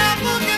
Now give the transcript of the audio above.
Para comer.